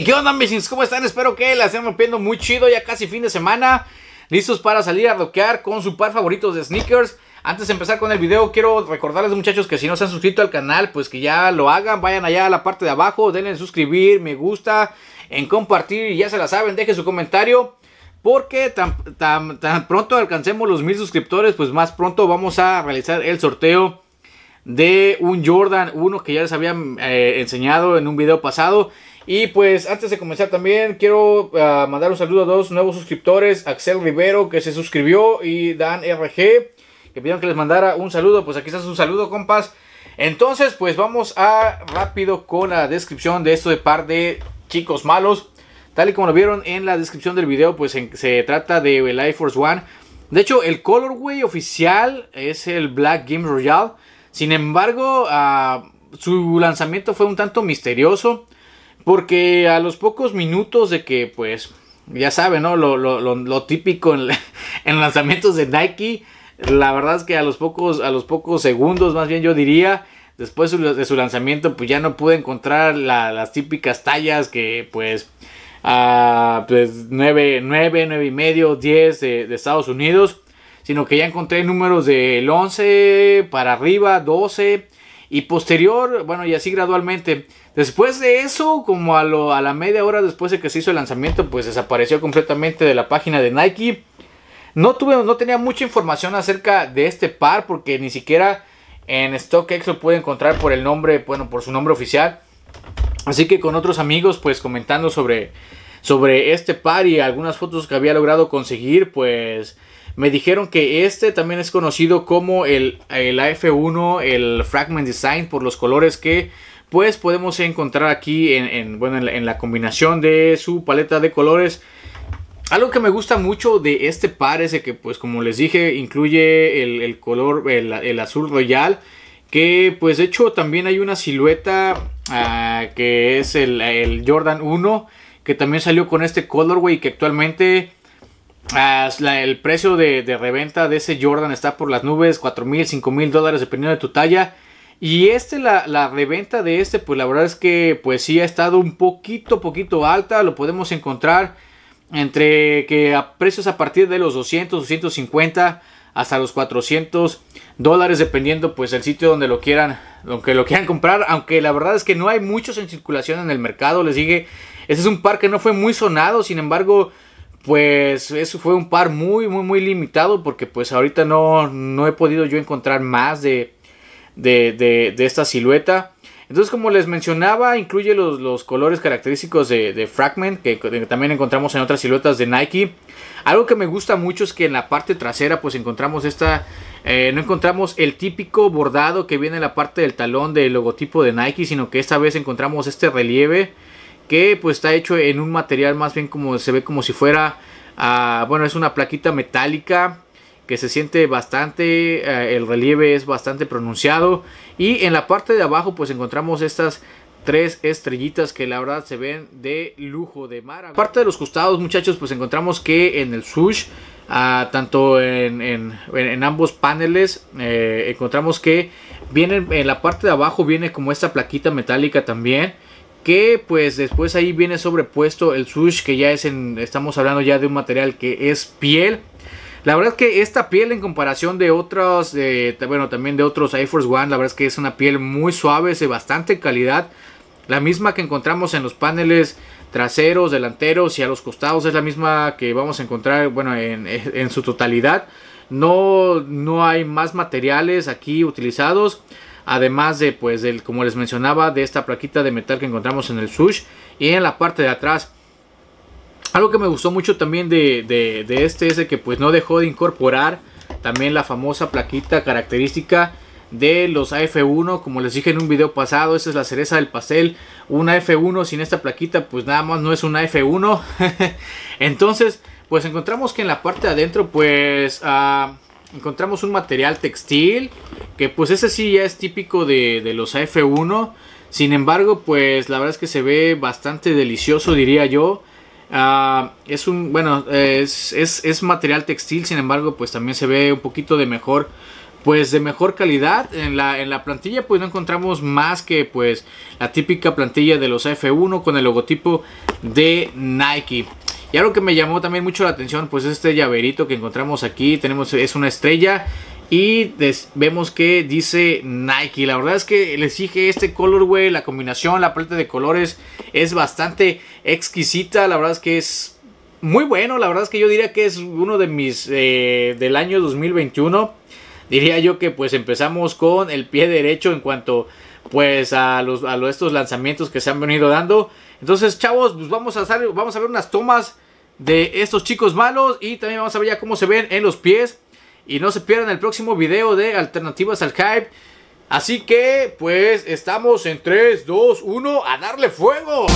¿qué onda, mis ¿Cómo están? Espero que la estén rompiendo muy chido. Ya casi fin de semana. Listos para salir a roquear con su par favorito de sneakers. Antes de empezar con el video, quiero recordarles, muchachos, que si no se han suscrito al canal, pues que ya lo hagan. Vayan allá a la parte de abajo, denle en suscribir, me gusta, en compartir. Ya se la saben, dejen su comentario. Porque tan, tan pronto alcancemos los mil suscriptores, pues más pronto vamos a realizar el sorteo de un Jordan 1 que ya les había eh, enseñado en un video pasado. Y pues antes de comenzar también quiero ah, mandar un saludo a dos nuevos suscriptores, Axel Rivero que se suscribió y Dan RG que pidieron que les mandara un saludo, pues aquí está su saludo compas. Entonces pues vamos a rápido con la descripción de esto de par de chicos malos. Tal y como lo vieron en la descripción del video pues se trata de el Air Force One. De hecho el colorway oficial es el Black Game Royale. Sin embargo ah, su lanzamiento fue un tanto misterioso. Porque a los pocos minutos de que, pues, ya saben, ¿no? Lo, típico en, en, lanzamientos de Nike. La verdad es que a los pocos, a los pocos segundos, más bien yo diría, después de su lanzamiento, pues ya no pude encontrar las típicas tallas que, pues, a pues 9, 9, 9 y medio, 10 de, de Estados Unidos. Sino que ya encontré números del 11 para arriba, 12 y posterior, bueno, y así gradualmente. Después de eso, como a, lo, a la media hora después de que se hizo el lanzamiento, pues desapareció completamente de la página de Nike. No, tuve, no tenía mucha información acerca de este par porque ni siquiera en StockX lo pude encontrar por el nombre, bueno, por su nombre oficial. Así que con otros amigos, pues comentando sobre, sobre este par y algunas fotos que había logrado conseguir, pues me dijeron que este también es conocido como el, el AF1, el Fragment Design, por los colores que pues podemos encontrar aquí en, bueno, en, la, combinación de su paleta de colores. Algo que me gusta mucho de este par es que, pues como les dije, incluye el, color, el, azul royal. Que pues de hecho también hay una silueta ah, que es el, Jordan 1. Que también salió con este colorway que actualmente ah, el precio de, de, reventa de ese Jordan está por las nubes, 4 mil, 5 mil dólares dependiendo de tu talla. Y este, la, reventa de este, pues la verdad es que pues sí ha estado un poquito, poquito alta. Lo podemos encontrar entre que a precios a partir de los 200, 250 hasta los 400 dólares dependiendo pues el sitio donde lo quieran, donde lo quieran comprar. Aunque la verdad es que no hay muchos en circulación en el mercado. Les dije, este es un par que no fue muy sonado, sin embargo pues eso fue un par muy muy muy limitado porque pues ahorita no, no he podido yo encontrar más de de, esta silueta. Entonces, como les mencionaba, incluye los, colores característicos de, Fragment, que, también encontramos en otras siluetas de Nike. Algo que me gusta mucho es que en la parte trasera, pues encontramos esta. Eh, no encontramos el típico bordado que viene en la parte del talón del logotipo de Nike, sino que esta vez encontramos este relieve que pues está hecho en un material más bien como se ve como si fuera. Ah, bueno, es una plaquita metálica que se siente bastante, eh, el relieve es bastante pronunciado y en la parte de abajo pues encontramos estas tres estrellitas que la verdad se ven de lujo de mar. Parte de los costados muchachos pues encontramos que en el sush ah, tanto en, en, ambos paneles eh, encontramos que viene en la parte de abajo viene como esta plaquita metálica también que pues después ahí viene sobrepuesto el sush que ya es en estamos hablando ya de un material que es piel la verdad es que esta piel en comparación de otros, bueno, también de otros Air Force One, la verdad es que es una piel muy suave, es de bastante calidad. La misma que encontramos en los paneles traseros, delanteros y a los costados es la misma que vamos a encontrar, bueno, en, su totalidad. No, no hay más materiales aquí utilizados. Además de, pues, del, como les mencionaba, de esta plaquita de metal que encontramos en el sush. Y en la parte de atrás. Algo que me gustó mucho también de, este es que pues no dejó de incorporar también la famosa plaquita característica de los AF1 como les dije en un video pasado esta es la cereza del pastel. Una F1 sin esta plaquita pues nada más no es una F1 entonces pues encontramos que en la parte de adentro pues ah, encontramos un material textil que pues ese sí ya es típico de, de los AF1 sin embargo pues la verdad es que se ve bastante delicioso diría yo Ah, es un, bueno, es, material textil, sin embargo, pues también se ve un poquito de mejor pues de mejor calidad. En la, en la plantilla pues no encontramos más que pues la típica plantilla de los F1 con el logotipo de Nike. Y algo que me llamó también mucho la atención pues este llaverito que encontramos aquí. Tenemos, es una estrella y vemos que dice Nike. La verdad es que les dije este colorway, la combinación, la paleta de colores es bastante exquisita. La verdad es que es muy bueno. La verdad es que yo diría que es uno de mis eh, del año 2021 diría yo que pues empezamos con el pie derecho en cuanto pues a los a estos lanzamientos que se han venido dando. Entonces, chavos, pues vamos a hacer, vamos a ver unas tomas de estos chicos malos y también vamos a ver ya cómo se ven en los pies y no se pierdan el próximo video de alternativas al hype. Así que pues estamos en 3 2 1 a darle fuego.